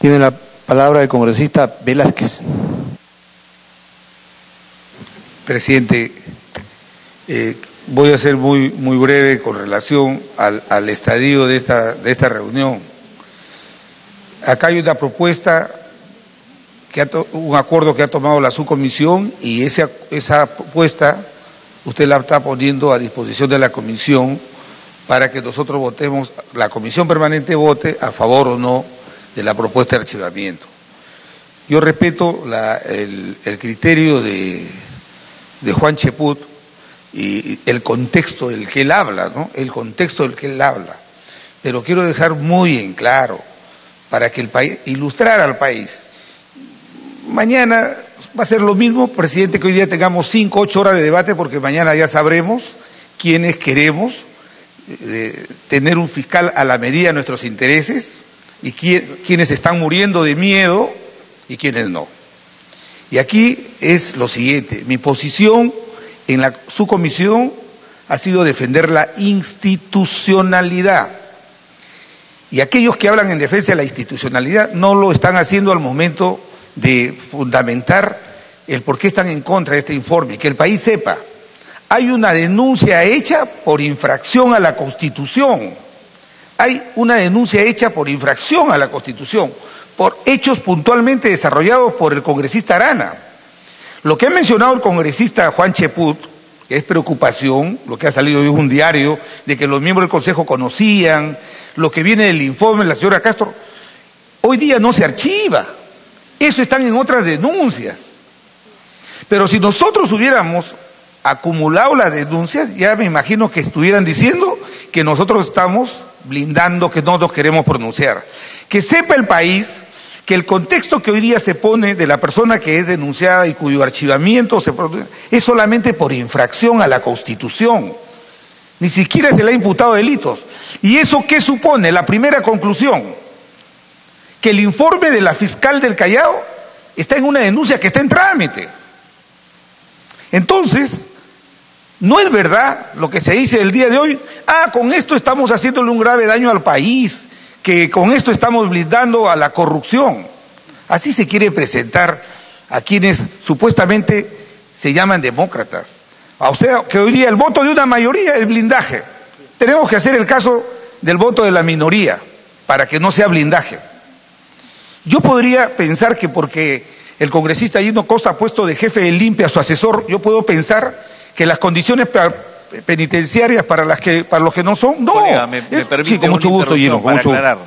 Tiene la palabra el congresista Velázquez. Presidente, eh, voy a ser muy, muy breve con relación al, al estadio de esta, de esta reunión. Acá hay una propuesta, que ha un acuerdo que ha tomado la subcomisión y esa, esa propuesta usted la está poniendo a disposición de la comisión para que nosotros votemos, la comisión permanente vote a favor o no de la propuesta de archivamiento. Yo respeto la, el, criterio de, de, Juan Cheput y el contexto del que él habla, ¿no? El contexto del que él habla. Pero quiero dejar muy en claro, para que el país, ilustrar al país. Mañana va a ser lo mismo, presidente, que hoy día tengamos cinco, ocho horas de debate, porque mañana ya sabremos quiénes queremos eh, tener un fiscal a la medida de nuestros intereses y quienes están muriendo de miedo y quienes no. Y aquí es lo siguiente, mi posición en la subcomisión ha sido defender la institucionalidad. Y aquellos que hablan en defensa de la institucionalidad no lo están haciendo al momento de fundamentar el por qué están en contra de este informe, que el país sepa. Hay una denuncia hecha por infracción a la Constitución. Hay una denuncia hecha por infracción a la Constitución, por hechos puntualmente desarrollados por el congresista Arana. Lo que ha mencionado el congresista Juan Cheput, que es preocupación, lo que ha salido de un diario, de que los miembros del Consejo conocían, lo que viene del informe de la señora Castro, hoy día no se archiva. Eso están en otras denuncias. Pero si nosotros hubiéramos acumulado las denuncias, ya me imagino que estuvieran diciendo que nosotros estamos blindando, que no nos queremos pronunciar. Que sepa el país que el contexto que hoy día se pone de la persona que es denunciada y cuyo archivamiento se es solamente por infracción a la Constitución. Ni siquiera se le ha imputado delitos. ¿Y eso qué supone? La primera conclusión, que el informe de la fiscal del Callao está en una denuncia que está en trámite. Entonces, no es verdad lo que se dice el día de hoy, ah, con esto estamos haciéndole un grave daño al país, que con esto estamos blindando a la corrupción. Así se quiere presentar a quienes supuestamente se llaman demócratas. O sea, que hoy día el voto de una mayoría es blindaje. Tenemos que hacer el caso del voto de la minoría para que no sea blindaje. Yo podría pensar que porque el congresista Gino Costa ha puesto de jefe de limpia a su asesor, yo puedo pensar que las condiciones penitenciarias para las que para los que no son, no. Colega, me, me permite sí, con mucho gusto, Gino, con mucho aclarar.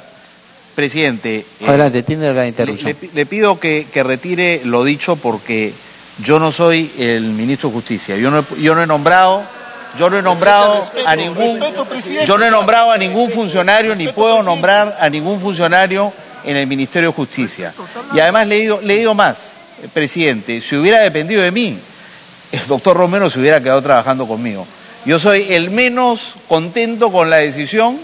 Presidente, adelante, eh, tiene la interrupción. Le, le pido que, que, retire lo dicho porque yo no soy el ministro de Justicia. Yo no, yo no he nombrado, yo no he nombrado respeto, a ningún, respeto, yo no he nombrado a ningún funcionario ni puedo presidente. nombrar a ningún funcionario en el Ministerio de Justicia. Y además le digo, le digo más, presidente, si hubiera dependido de mí, el doctor Romero se hubiera quedado trabajando conmigo. Yo soy el menos contento con la decisión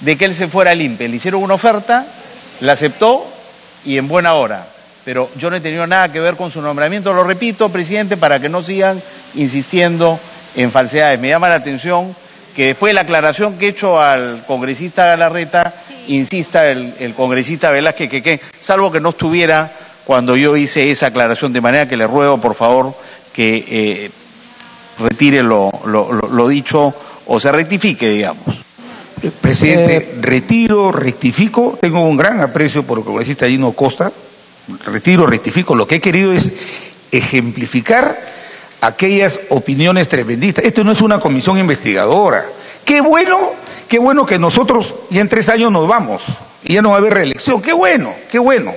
de que él se fuera al INPE. Le hicieron una oferta, la aceptó y en buena hora. Pero yo no he tenido nada que ver con su nombramiento, lo repito, presidente, para que no sigan insistiendo en falsedades. Me llama la atención que después de la aclaración que he hecho al congresista Galarreta, sí. insista el, el, congresista Velázquez que, que, salvo que no estuviera cuando yo hice esa aclaración, de manera que le ruego, por favor, que eh, retire lo, lo, lo, dicho o se rectifique, digamos. Presidente, eh, retiro, rectifico, tengo un gran aprecio por el congresista Gino Costa, retiro, rectifico, lo que he querido es ejemplificar aquellas opiniones tremendistas. Esto no es una comisión investigadora. Qué bueno, qué bueno que nosotros ya en tres años nos vamos y ya no va a haber reelección. Qué bueno, qué bueno.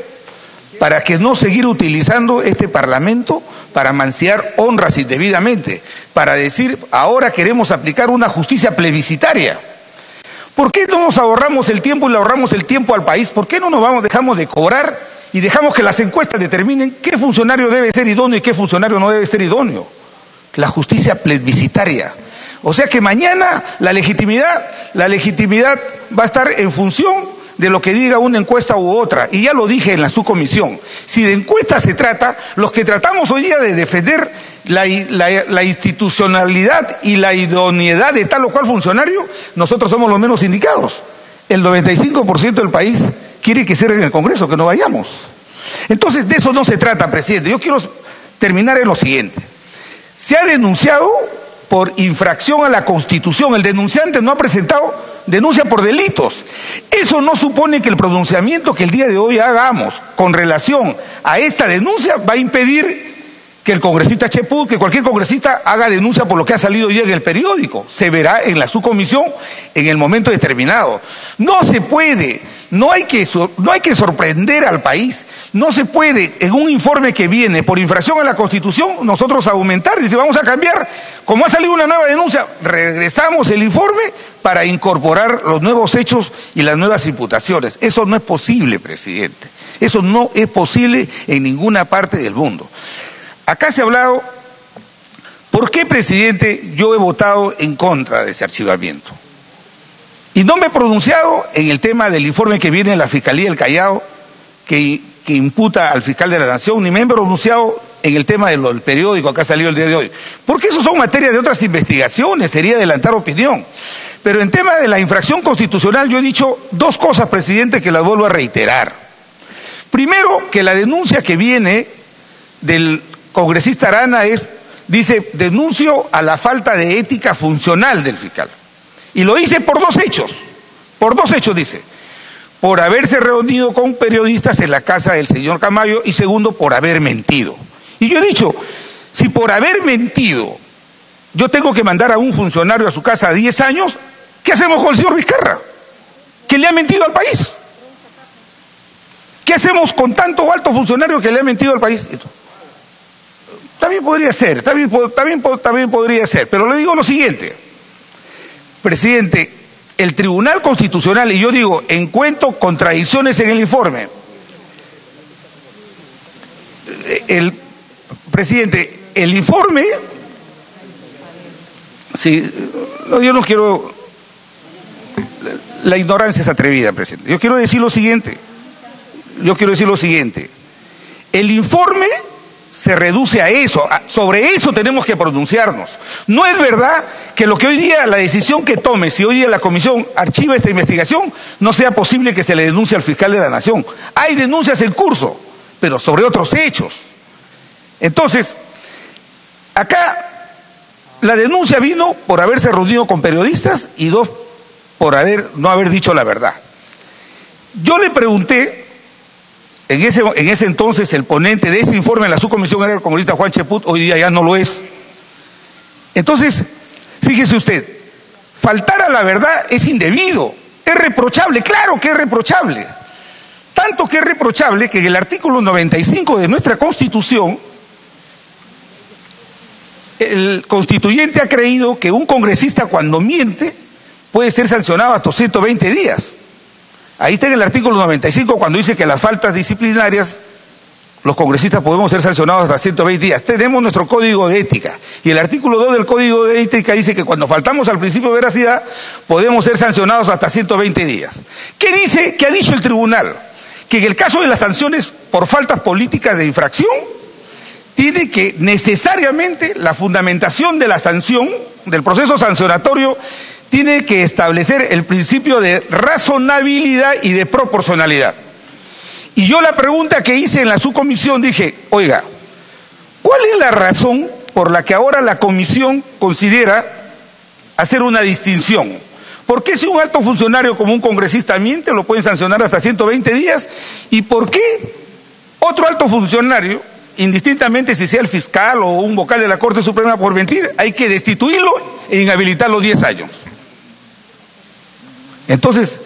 Para que no seguir utilizando este Parlamento para manciar honras indebidamente, para decir ahora queremos aplicar una justicia plebiscitaria. ¿Por qué no nos ahorramos el tiempo y le ahorramos el tiempo al país? ¿Por qué no nos vamos, dejamos de cobrar y dejamos que las encuestas determinen qué funcionario debe ser idóneo y qué funcionario no debe ser idóneo? La justicia plebiscitaria. O sea que mañana la legitimidad, la legitimidad va a estar en función de lo que diga una encuesta u otra. Y ya lo dije en la subcomisión. Si de encuesta se trata, los que tratamos hoy día de defender la, institucionalidad y la idoneidad de tal o cual funcionario, nosotros somos los menos indicados. El 95% del país quiere que cierren el Congreso, que no vayamos. Entonces, de eso no se trata, presidente. Yo quiero terminar en lo siguiente. Se ha denunciado por infracción a la Constitución. El denunciante no ha presentado denuncia por delitos. Eso no supone que el pronunciamiento que el día de hoy hagamos con relación a esta denuncia va a impedir que el congresista Cheput, que cualquier congresista haga denuncia por lo que ha salido hoy en el periódico. Se verá en la subcomisión en el momento determinado. No se puede, no hay que, no hay que sorprender al país. No se puede, en un informe que viene por infracción a la Constitución, nosotros aumentar, dice, vamos a cambiar. Como ha salido una nueva denuncia, regresamos el informe para incorporar los nuevos hechos y las nuevas imputaciones. Eso no es posible, presidente. Eso no es posible en ninguna parte del mundo. Acá se ha hablado, ¿por qué, presidente, yo he votado en contra de ese archivamiento? Y no me he pronunciado en el tema del informe que viene de la Fiscalía del Callao, que, imputa al fiscal de la Nación, ni me he pronunciado en el tema del, periódico, acá salió el día de hoy. Porque eso son materias de otras investigaciones, sería adelantar opinión. Pero en tema de la infracción constitucional yo he dicho dos cosas, presidente, que las vuelvo a reiterar. Primero, que la denuncia que viene del congresista Arana es, dice, denuncio a la falta de ética funcional del fiscal. Y lo hice por dos hechos, por dos hechos dice, por haberse reunido con periodistas en la casa del señor Camayo y segundo, por haber mentido. Y yo he dicho, si por haber mentido yo tengo que mandar a un funcionario a su casa a 10 años, ¿qué hacemos con el señor Vizcarra? Que le ha mentido al país. ¿Qué hacemos con tanto alto funcionario que le ha mentido al país? También podría ser, también, también, también podría ser, pero le digo lo siguiente, presidente, el Tribunal Constitucional, y yo digo, encuentro contradicciones en el informe, el presidente, el informe, sí, yo no quiero, la ignorancia es atrevida, presidente, yo quiero decir lo siguiente, yo quiero decir lo siguiente, el informe se reduce a eso. Sobre eso tenemos que pronunciarnos. No es verdad que lo que hoy día, la decisión que tome, si hoy día la comisión archiva esta investigación, no sea posible que se le denuncie al fiscal de la nación. Hay denuncias en curso, pero sobre otros hechos. Entonces, acá la denuncia vino por haberse reunido con periodistas y dos, por haber, no haber dicho la verdad. Yo le pregunté en ese, en ese entonces el ponente de ese informe en la subcomisión era el congresista Juan Cheput, hoy día ya no lo es. Entonces, fíjese usted, faltar a la verdad es indebido, es reprochable, claro que es reprochable. Tanto que es reprochable que en el artículo 95 de nuestra Constitución, el constituyente ha creído que un congresista cuando miente puede ser sancionado hasta 120 días. Ahí está en el artículo 95 cuando dice que las faltas disciplinarias los congresistas podemos ser sancionados hasta 120 días. Tenemos nuestro código de ética. Y el artículo 2 del código de ética dice que cuando faltamos al principio de veracidad, podemos ser sancionados hasta 120 días. ¿Qué dice, qué ha dicho el tribunal? Que en el caso de las sanciones por faltas políticas de infracción, tiene que necesariamente la fundamentación de la sanción, del proceso sancionatorio, tiene que establecer el principio de razonabilidad y de proporcionalidad. Y yo la pregunta que hice en la subcomisión dije, oiga, ¿cuál es la razón por la que ahora la comisión considera hacer una distinción? ¿Por qué si un alto funcionario como un congresista miente lo pueden sancionar hasta 120 días? ¿Y por qué otro alto funcionario, indistintamente si sea el fiscal o un vocal de la Corte Suprema por mentir, hay que destituirlo e inhabilitarlo 10 años? Entonces,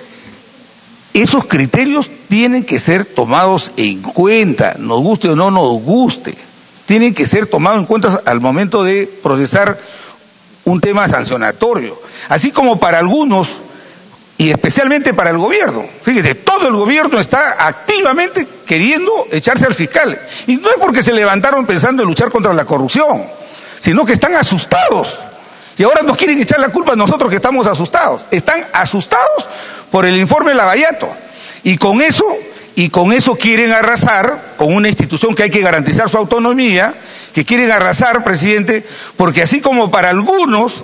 esos criterios tienen que ser tomados en cuenta, nos guste o no nos guste, tienen que ser tomados en cuenta al momento de procesar un tema sancionatorio. Así como para algunos, y especialmente para el gobierno. Fíjate, todo el gobierno está activamente queriendo echarse al fiscal. Y no es porque se levantaron pensando en luchar contra la corrupción, sino que están asustados y ahora nos quieren echar la culpa a nosotros que estamos asustados. Están asustados por el informe Lavallato. Y con eso, y con eso quieren arrasar con una institución que hay que garantizar su autonomía, que quieren arrasar, presidente, porque así como para algunos,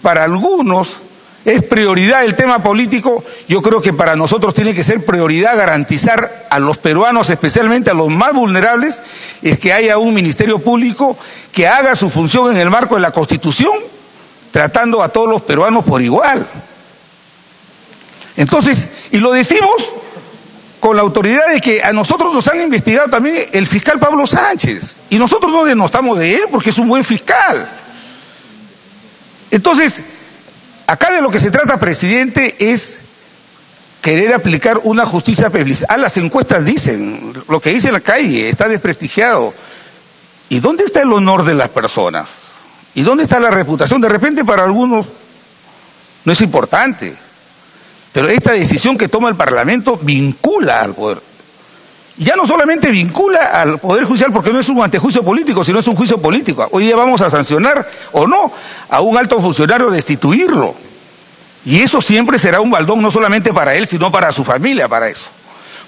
para algunos, es prioridad el tema político, yo creo que para nosotros tiene que ser prioridad garantizar a los peruanos, especialmente a los más vulnerables, es que haya un ministerio público que haga su función en el marco de la Constitución, tratando a todos los peruanos por igual. Entonces, y lo decimos con la autoridad de que a nosotros nos han investigado también el fiscal Pablo Sánchez, y nosotros no denostamos de él porque es un buen fiscal. Entonces, Acá de lo que se trata, presidente, es querer aplicar una justicia a Ah, las encuestas dicen, lo que dice la calle, está desprestigiado. ¿Y dónde está el honor de las personas? ¿Y dónde está la reputación? De repente para algunos no es importante, pero esta decisión que toma el Parlamento vincula al poder. Ya no solamente vincula al Poder Judicial porque no es un antejuicio político, sino es un juicio político. Hoy día vamos a sancionar o no a un alto funcionario, destituirlo. Y eso siempre será un baldón, no solamente para él, sino para su familia, para eso.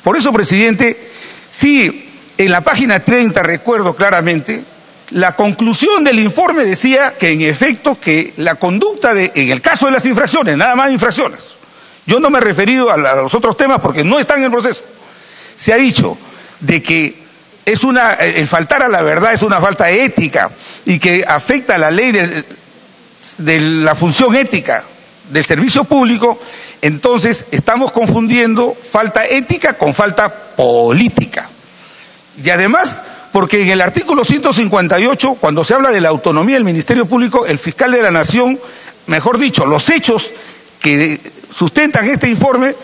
Por eso, presidente, sí, en la página 30 recuerdo claramente, la conclusión del informe decía que en efecto que la conducta de, en el caso de las infracciones, nada más infracciones, yo no me he referido a, los otros temas porque no están en el proceso, se ha dicho de que es una, el faltar a la verdad es una falta ética y que afecta a la ley de, de la función ética del servicio público, entonces estamos confundiendo falta ética con falta política. Y además, porque en el artículo 158, cuando se habla de la autonomía del Ministerio Público, el fiscal de la Nación, mejor dicho, los hechos que sustentan este informe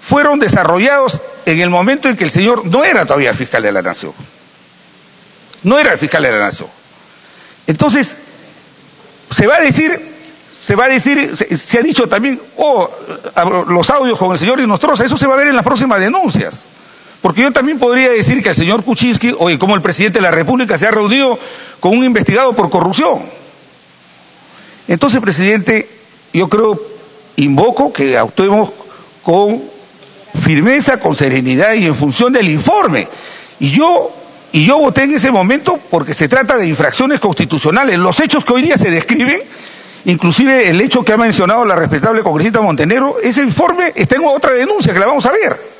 fueron desarrollados en el momento en que el señor no era todavía fiscal de la Nación. No era el fiscal de la Nación. Entonces, se va a decir se va a decir, se, ha dicho también, oh, los audios con el señor Inostroza, eso se va a ver en las próximas denuncias. Porque yo también podría decir que el señor Kuczynski, oye, como el presidente de la República se ha reunido con un investigado por corrupción. Entonces, presidente, yo creo, invoco que actuemos con firmeza, con serenidad y en función del informe. Y yo, y yo voté en ese momento porque se trata de infracciones constitucionales. Los hechos que hoy día se describen Inclusive el hecho que ha mencionado la respetable congresista Montenegro, ese informe está en otra denuncia que la vamos a ver.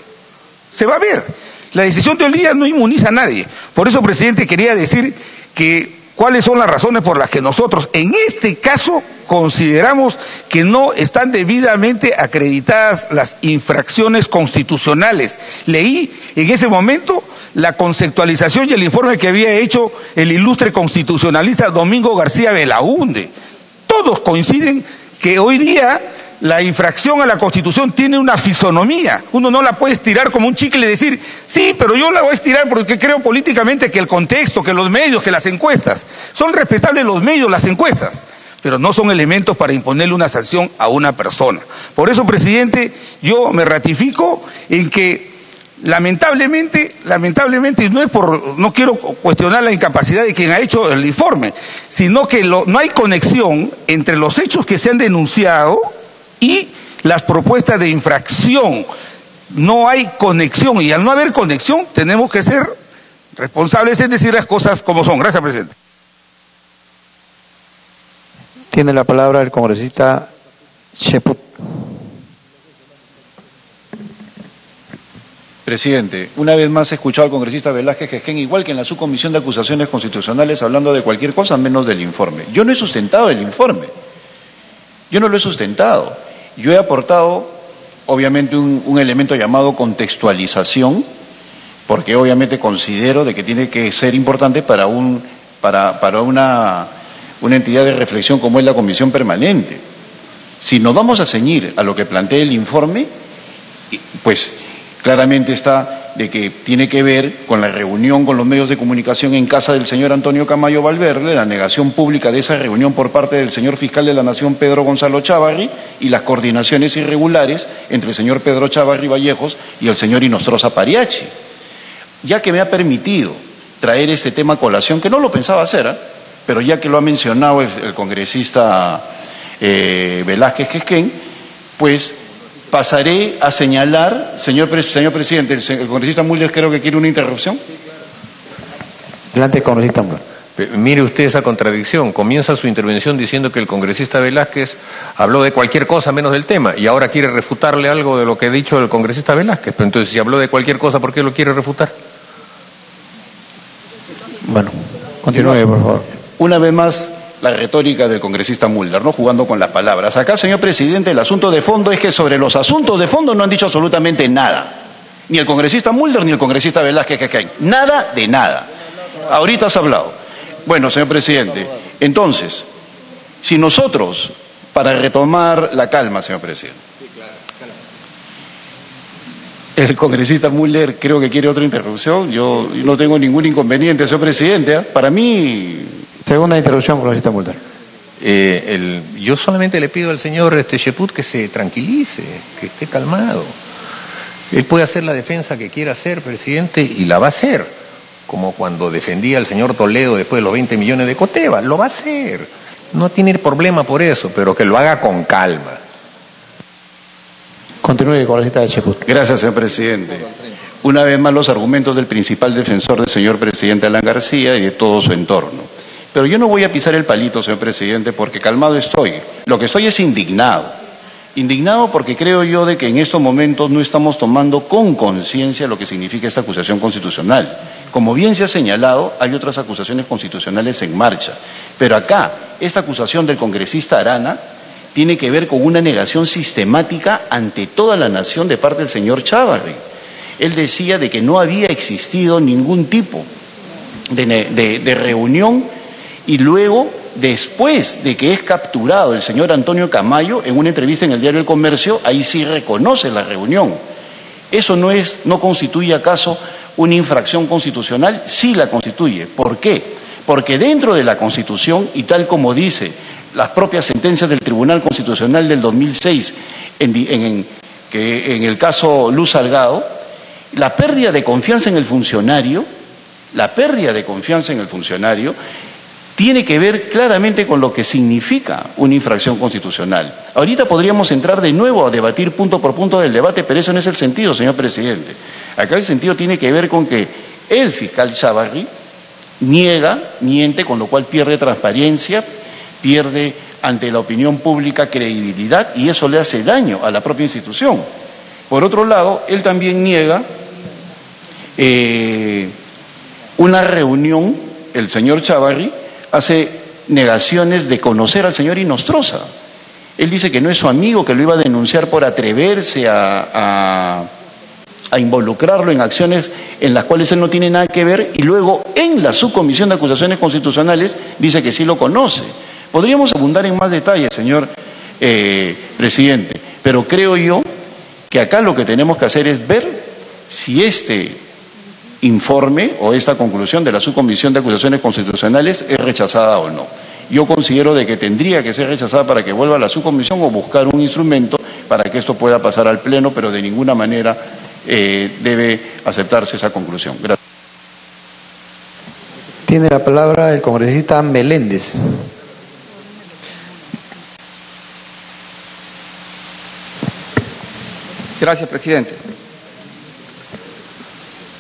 Se va a ver. La decisión de día no inmuniza a nadie. Por eso, presidente, quería decir que cuáles son las razones por las que nosotros, en este caso, consideramos que no están debidamente acreditadas las infracciones constitucionales. Leí en ese momento la conceptualización y el informe que había hecho el ilustre constitucionalista Domingo García Belaunde todos coinciden que hoy día la infracción a la Constitución tiene una fisonomía. Uno no la puede estirar como un chicle y decir, sí, pero yo la voy a estirar porque creo políticamente que el contexto, que los medios, que las encuestas, son respetables los medios, las encuestas, pero no son elementos para imponerle una sanción a una persona. Por eso, presidente, yo me ratifico en que Lamentablemente, lamentablemente, no es por, no quiero cuestionar la incapacidad de quien ha hecho el informe, sino que no hay conexión entre los hechos que se han denunciado y las propuestas de infracción. No hay conexión y al no haber conexión tenemos que ser responsables en decir las cosas como son. Gracias, presidente. Tiene la palabra el congresista Sheput. Presidente, una vez más he escuchado al congresista Velázquez que es igual que en la subcomisión de acusaciones constitucionales, hablando de cualquier cosa menos del informe. Yo no he sustentado el informe. Yo no lo he sustentado. Yo he aportado, obviamente, un, elemento llamado contextualización, porque obviamente considero de que tiene que ser importante para, un, para, para una, una entidad de reflexión como es la comisión permanente. Si nos vamos a ceñir a lo que plantea el informe, pues claramente está de que tiene que ver con la reunión con los medios de comunicación en casa del señor Antonio Camayo Valverde, la negación pública de esa reunión por parte del señor fiscal de la Nación Pedro Gonzalo Chavarri y las coordinaciones irregulares entre el señor Pedro Chavarri Vallejos y el señor Inostroza Pariachi. Ya que me ha permitido traer este tema a colación, que no lo pensaba hacer, ¿eh? pero ya que lo ha mencionado el, congresista eh, Velázquez Quezquén, pues Pasaré a señalar, señor, señor presidente, el, congresista Müller creo que quiere una interrupción. Adelante, congresista Müller. Mire usted esa contradicción. Comienza su intervención diciendo que el congresista Velázquez habló de cualquier cosa menos del tema y ahora quiere refutarle algo de lo que ha dicho el congresista Velázquez. Pero entonces, si habló de cualquier cosa, ¿por qué lo quiere refutar? Bueno, continúe, por favor. Una vez más, la retórica del congresista Mulder, ¿no? Jugando con las palabras. Acá, señor presidente, el asunto de fondo es que sobre los asuntos de fondo no han dicho absolutamente nada. Ni el congresista Mulder ni el congresista Velázquez que Nada de nada. Ahorita has hablado. Bueno, señor presidente, entonces, si nosotros, para retomar la calma, señor presidente, el congresista Müller creo que quiere otra interrupción. Yo no tengo ningún inconveniente, señor presidente. ¿ah? Para mí. Segunda interrupción, congresista Müller. Eh, yo solamente le pido al señor este, Sheput que se tranquilice, que esté calmado. Él puede hacer la defensa que quiera hacer, presidente, y la va a hacer como cuando defendía al señor Toledo después de los 20 millones de Coteva, lo va a hacer. No tiene problema por eso, pero que lo haga con calma. Continúe con la lista de Cheput. Gracias, señor presidente. Una vez más los argumentos del principal defensor del señor presidente Alan García y de todo su entorno. Pero yo no voy a pisar el palito, señor presidente, porque calmado estoy. Lo que estoy es indignado. Indignado porque creo yo de que en estos momentos no estamos tomando con conciencia lo que significa esta acusación constitucional. Como bien se ha señalado, hay otras acusaciones constitucionales en marcha. Pero acá, esta acusación del congresista Arana tiene que ver con una negación sistemática ante toda la nación de parte del señor Chávarri. Él decía de que no había existido ningún tipo de, de reunión y luego Después de que es capturado el señor Antonio Camayo en una entrevista en el diario El Comercio, ahí sí reconoce la reunión. ¿Eso no, es, no constituye acaso una infracción constitucional? Sí la constituye. ¿Por qué? Porque dentro de la Constitución, y tal como dice las propias sentencias del Tribunal Constitucional del 2006, en, que en el caso Luz Salgado, la pérdida de confianza en el funcionario, la pérdida de confianza en el funcionario tiene que ver claramente con lo que significa una infracción constitucional. Ahorita podríamos entrar de nuevo a debatir punto por punto del debate, pero eso no es el sentido, señor presidente. Acá el sentido tiene que ver con que el fiscal Chavarri niega, miente, con lo cual pierde transparencia, pierde ante la opinión pública credibilidad y eso le hace daño a la propia institución. Por otro lado, él también niega eh, una reunión, el señor Chavarri, hace negaciones de conocer al señor Inostroza. Él dice que no es su amigo, que lo iba a denunciar por atreverse a, a, involucrarlo en acciones en las cuales él no tiene nada que ver y luego en la subcomisión de acusaciones constitucionales dice que sí lo conoce. Podríamos abundar en más detalles, señor eh, presidente, pero creo yo que acá lo que tenemos que hacer es ver si este informe o esta conclusión de la subcomisión de acusaciones constitucionales es rechazada o no. Yo considero de que tendría que ser rechazada para que vuelva a la subcomisión o buscar un instrumento para que esto pueda pasar al Pleno, pero de ninguna manera eh, debe aceptarse esa conclusión. Gracias. Tiene la palabra el congresista Meléndez. Gracias, presidente.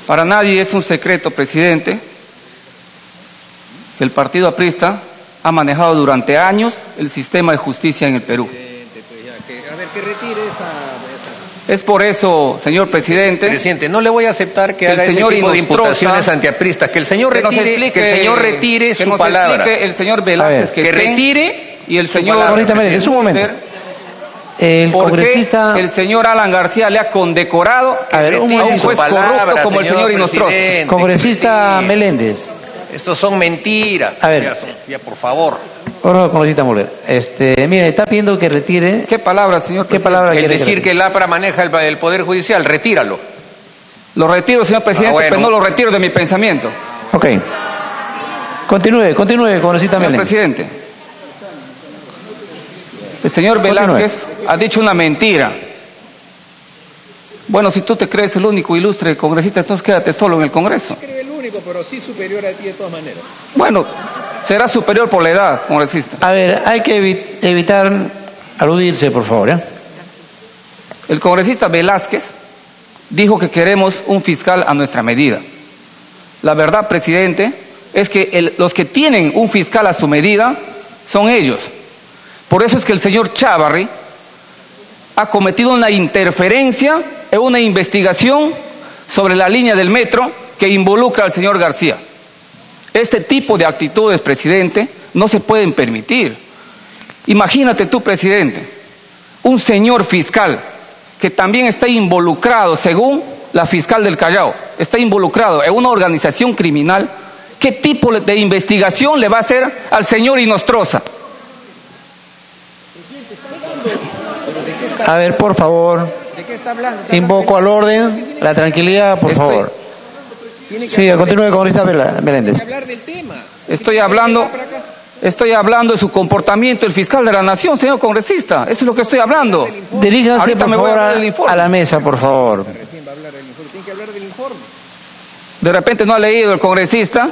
Para nadie es un secreto, presidente, que el partido aprista ha manejado durante años el sistema de justicia en el Perú. Es por eso, señor presidente. Presidente, no le voy a aceptar que, haga ese tipo de imputaciones antiapristas. Que el señor retire, que el señor retire su palabra. el señor Velázquez que, retire y el señor. es un momento. El congresista... el señor Alan García le ha condecorado a, ver, un, juez corrupto como el señor Inostroza. Congresista Meléndez. Estos son mentiras. A ver. Ya, por favor. Por favor, congresista Moller. Este, mire, está pidiendo que retire. ¿Qué palabra, señor ¿Qué palabra Es decir que el APRA maneja el, Poder Judicial. Retíralo. Lo retiro, señor presidente, ah, pero no lo retiro de mi pensamiento. Ok. Continúe, continúe, congresista Meléndez. presidente. El señor Velázquez ha dicho una mentira. Bueno, si tú te crees el único ilustre congresista, entonces quédate solo en el Congreso. No el único, pero sí superior a ti de todas maneras. Bueno, será superior por la edad, congresista. A ver, hay que evitar aludirse, por favor. ¿eh? El congresista Velázquez dijo que queremos un fiscal a nuestra medida. La verdad, presidente, es que el- los que tienen un fiscal a su medida son ellos. Por eso es que el señor Chávarri ha cometido una interferencia en una investigación sobre la línea del metro que involucra al señor García. Este tipo de actitudes, presidente, no se pueden permitir. Imagínate tú, presidente, un señor fiscal que también está involucrado, según la fiscal del Callao, está involucrado en una organización criminal, ¿qué tipo de investigación le va a hacer al señor Inostroza? A ver, por favor, ¿De qué está hablando? ¿Está invoco al orden, la tranquilidad, por Estoy- favor. Sí, continúe, congresista Vela- Meléndez. Estoy hablando, estoy hablando de su comportamiento, el fiscal de la nación, señor congresista. Eso es lo que estoy hablando. Diríjase, Ahorita por me voy a favor, a, del informe. a la mesa, por favor. De repente no ha leído el congresista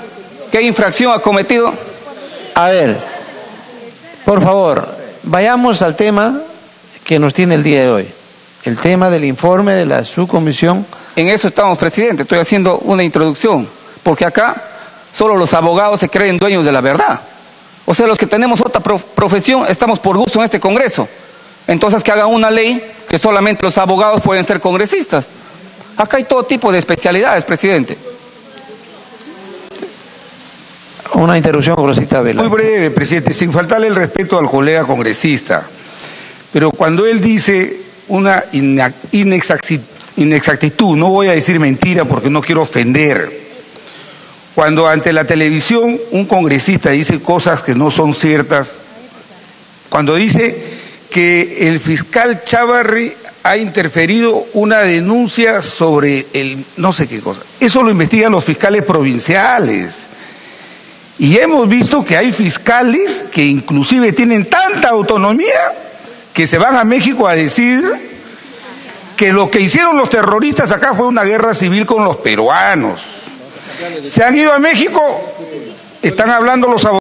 qué infracción ha cometido. A ver, por favor, vayamos al tema que nos tiene el día de hoy. El tema del informe de la subcomisión. En eso estamos, presidente. Estoy haciendo una introducción. Porque acá solo los abogados se creen dueños de la verdad. O sea, los que tenemos otra prof- profesión estamos por gusto en este Congreso. Entonces que hagan una ley que solamente los abogados pueden ser congresistas. Acá hay todo tipo de especialidades, presidente. Una interrupción, congresista Vela. Muy breve, presidente, sin faltarle el respeto al colega congresista. Pero cuando él dice una inexactitud, no voy a decir mentira porque no quiero ofender. Cuando ante la televisión un congresista dice cosas que no son ciertas, cuando dice que el fiscal Chavarri ha interferido una denuncia sobre el no sé qué cosa, eso lo investigan los fiscales provinciales. Y hemos visto que hay fiscales que inclusive tienen tanta autonomía que se van a México a decir que lo que hicieron los terroristas acá fue una guerra civil con los peruanos. Se han ido a México, están hablando los abogados.